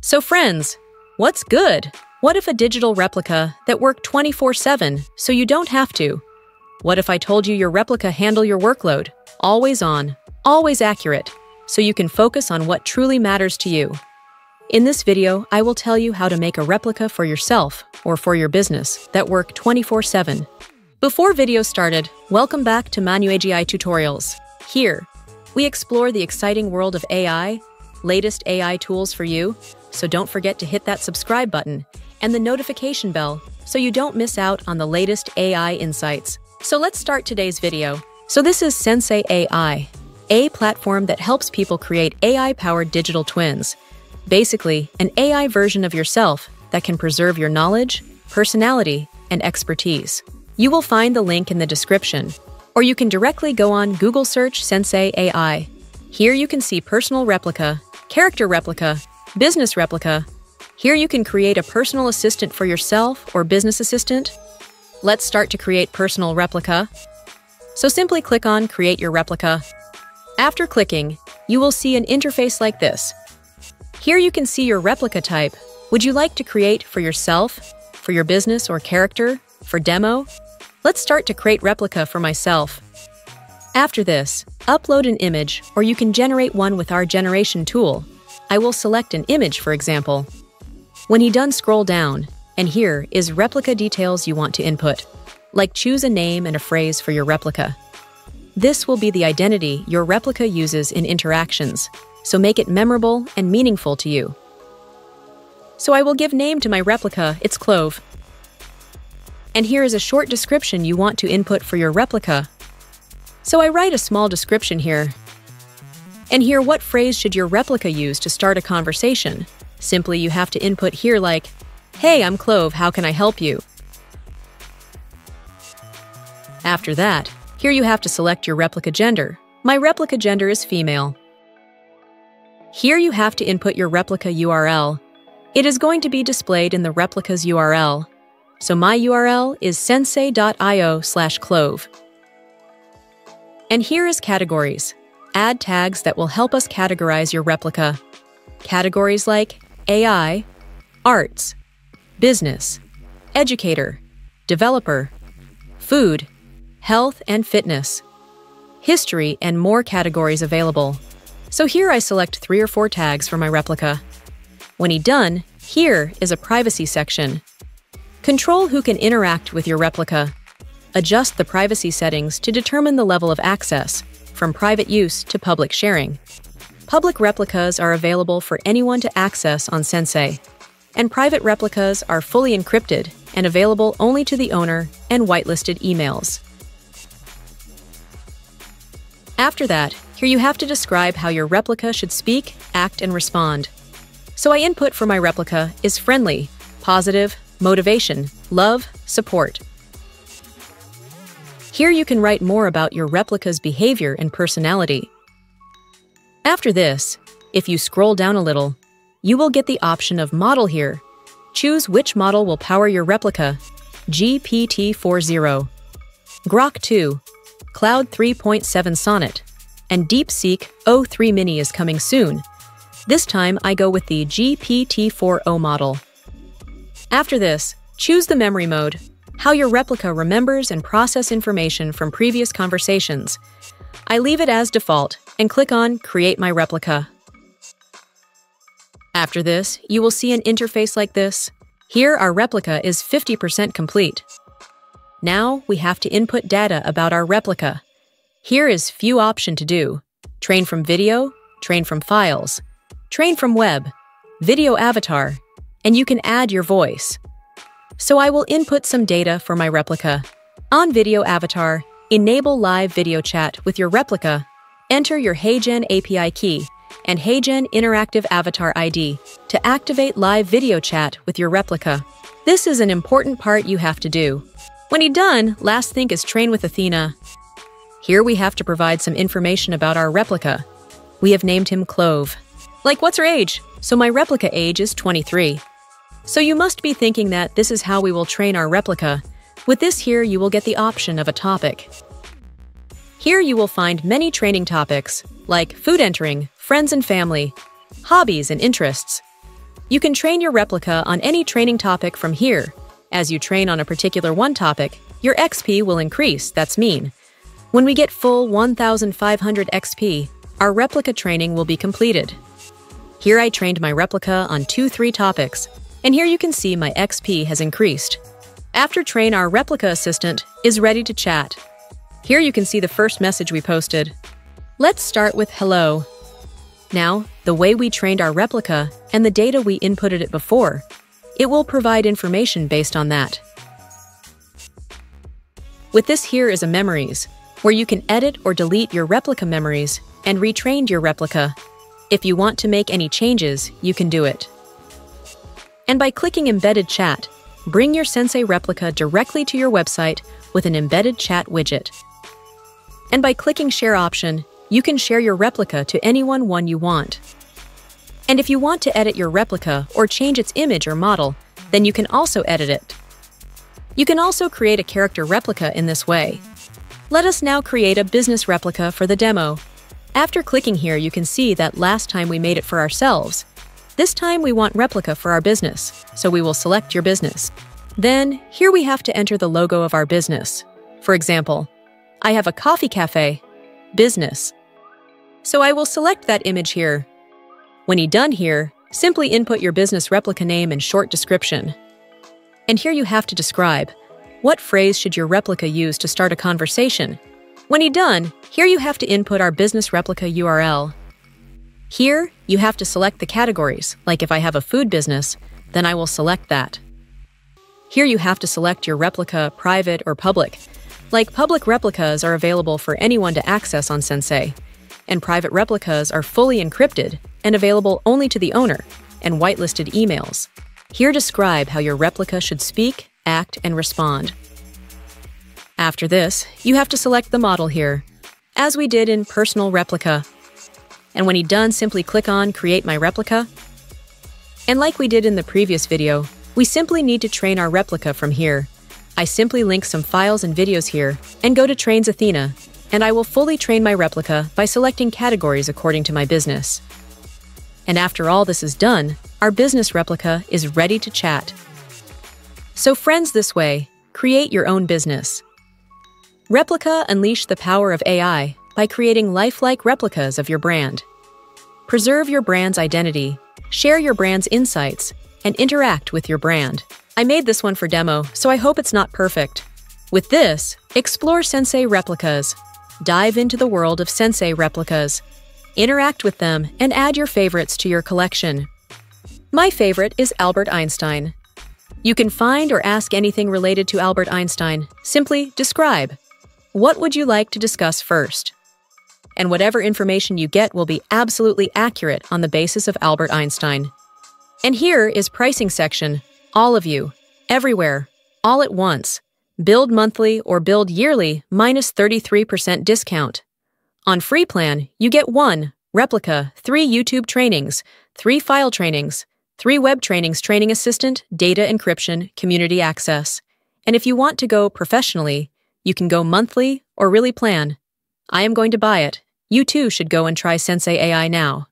So, friends, what's good? What if a digital replica that worked 24 7 so you don't have to? What if I told you your replica handle your workload, always on, always accurate, so you can focus on what truly matters to you? In this video, I will tell you how to make a replica for yourself or for your business that work 24 7. Before video started, welcome back to ManuAGI Tutorials. Here, we explore the exciting world of AI, latest AI tools for you, so don't forget to hit that subscribe button and the notification bell so you don't miss out on the latest AI insights. So let's start today's video. So this is Sensay AI, a platform that helps people create AI-powered digital twins. Basically, an AI version of yourself that can preserve your knowledge, personality, and expertise. You will find the link in the description, or you can directly go on Google search Sensay AI. Here you can see personal replica, character replica, business replica. Here you can create a personal assistant for yourself or business assistant. Let's start to create personal replica. So simply click on Create Your Replica. After clicking, you will see an interface like this. Here you can see your replica type. Would you like to create for yourself, for your business or character, for demo? Let's start to create replica for myself. After this, upload an image or you can generate one with our generation tool. I will select an image, for example. When he done, scroll down, and here is replica details you want to input, like choose a name and a phrase for your replica. This will be the identity your replica uses in interactions, so make it memorable and meaningful to you. So I will give name to my replica, it's Clove. And here is a short description you want to input for your replica. So I write a small description here. And here what phrase should your replica use to start a conversation? Simply you have to input here like, Hey, I'm Clove, how can I help you? After that, here you have to select your replica gender. My replica gender is female. Here you have to input your replica URL. It is going to be displayed in the replica's URL. So my URL is sensay.io slash clove. And here is categories. Add tags that will help us categorize your replica. Categories like AI, arts, business, educator, developer, food, health and fitness, history, and more categories available. So here I select three or four tags for my replica. When he done, here is a privacy section. Control who can interact with your replica. Adjust the privacy settings to determine the level of access, from private use to public sharing. Public replicas are available for anyone to access on Sensay, and private replicas are fully encrypted and available only to the owner and whitelisted emails. After that, here you have to describe how your replica should speak, act, and respond. So I input for my replica is friendly, positive, motivation, love, support. Here you can write more about your replica's behavior and personality. After this, if you scroll down a little, you will get the option of model here. Choose which model will power your replica, GPT-4o, Grok 2, Claude 3.7 Sonnet, and DeepSeek O3 Mini is coming soon. This time I go with the GPT-4o model. After this, choose the memory mode, how your replica remembers and process information from previous conversations. I leave it as default and click on Create My Replica. After this, you will see an interface like this. Here, our replica is 50% complete. Now, we have to input data about our replica. Here is few option to do. Train from video, train from files, train from web, video avatar, and you can add your voice. So I will input some data for my replica. On Video Avatar, enable live video chat with your replica. Enter your HeyGen API key and HeyGen Interactive Avatar ID to activate live video chat with your replica. This is an important part you have to do. When you're done, last thing is train with Athena. Here we have to provide some information about our replica. We have named him Clove. Like, what's her age? So my replica age is 23. So you must be thinking that this is how we will train our replica. With this here, you will get the option of a topic. Here you will find many training topics, like food entering, friends and family, hobbies and interests. You can train your replica on any training topic from here. As you train on a particular one topic, your XP will increase, that's mean. When we get full 1500 XP, our replica training will be completed. Here I trained my replica on 2-3 topics, and here you can see my XP has increased. After train, our replica assistant is ready to chat. Here you can see the first message we posted. Let's start with hello. Now, the way we trained our replica and the data we inputted it before, it will provide information based on that. With this here is a memories, where you can edit or delete your replica memories and retrain your replica. If you want to make any changes, you can do it. And by clicking Embedded Chat, bring your Sensay replica directly to your website with an embedded chat widget. And by clicking Share option, you can share your replica to anyone one you want. And if you want to edit your replica or change its image or model, then you can also edit it. You can also create a character replica in this way. Let us now create a business replica for the demo. After clicking here, you can see that last time we made it for ourselves. This time we want replica for our business, so we will select your business. Then, here we have to enter the logo of our business. For example, I have a coffee cafe, business. So I will select that image here. When you done here, simply input your business replica name and short description. And here you have to describe what phrase should your replica use to start a conversation? When you done, here you have to input our business replica URL. Here, you have to select the categories, like if I have a food business, then I will select that. Here you have to select your replica private or public. Like public replicas are available for anyone to access on Sensay, and private replicas are fully encrypted and available only to the owner, and whitelisted emails. Here describe how your replica should speak act, and respond. After this, you have to select the model here, as we did in Personal Replica. And when you're done, simply click on Create My Replica. And like we did in the previous video, we simply need to train our replica from here. I simply link some files and videos here, and go to Trains Athena, and I will fully train my replica by selecting categories according to my business. And after all this is done, our business replica is ready to chat. So, friends, this way, create your own business. Replica unleash the power of AI by creating lifelike replicas of your brand. Preserve your brand's identity, share your brand's insights, and interact with your brand. I made this one for demo, so I hope it's not perfect. With this, explore Sensay replicas. Dive into the world of Sensay replicas. Interact with them and add your favorites to your collection. My favorite is Albert Einstein. You can find or ask anything related to Albert Einstein. Simply describe. What would you like to discuss first? And whatever information you get will be absolutely accurate on the basis of Albert Einstein. And here is pricing section. All of you, everywhere, all at once. Build monthly or build yearly minus 33% discount. On free plan, you get one replica, three YouTube trainings, three file trainings, Three web trainings training assistant, data encryption, community access. And if you want to go professionally, you can go monthly or really plan. I am going to buy it. You too should go and try Sensay AI now.